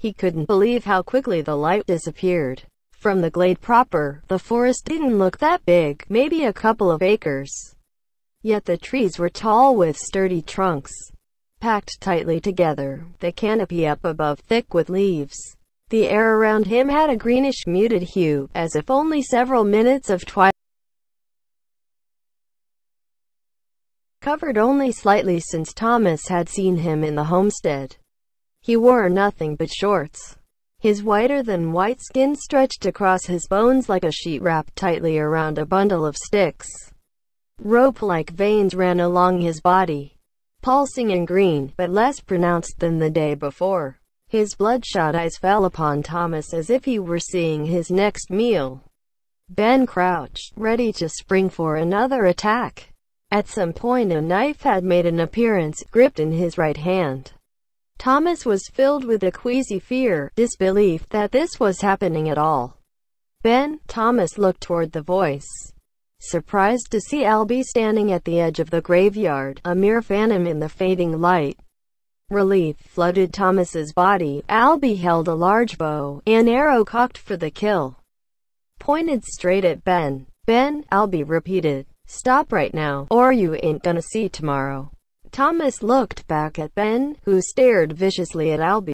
He couldn't believe how quickly the light disappeared. From the glade proper, the forest didn't look that big, maybe a couple of acres. Yet the trees were tall with sturdy trunks, packed tightly together, the canopy up above thick with leaves. The air around him had a greenish muted hue, as if only several minutes of twilight covered only slightly since Thomas had seen him in the homestead. He wore nothing but shorts. His whiter-than-white skin stretched across his bones like a sheet wrapped tightly around a bundle of sticks. Rope-like veins ran along his body, pulsing and green, but less pronounced than the day before. His bloodshot eyes fell upon Thomas as if he were seeing his next meal. Ben crouched, ready to spring for another attack. At some point a knife had made an appearance, gripped in his right hand. Thomas was filled with a queasy fear, disbelief that this was happening at all. Ben, Thomas looked toward the voice surprised to see Alby standing at the edge of the graveyard, a mere phantom in the fading light. Relief flooded Thomas's body. Alby held a large bow, an arrow cocked for the kill, pointed straight at Ben. Ben, Alby repeated, stop right now, or you ain't gonna see tomorrow. Thomas looked back at Ben, who stared viciously at Alby.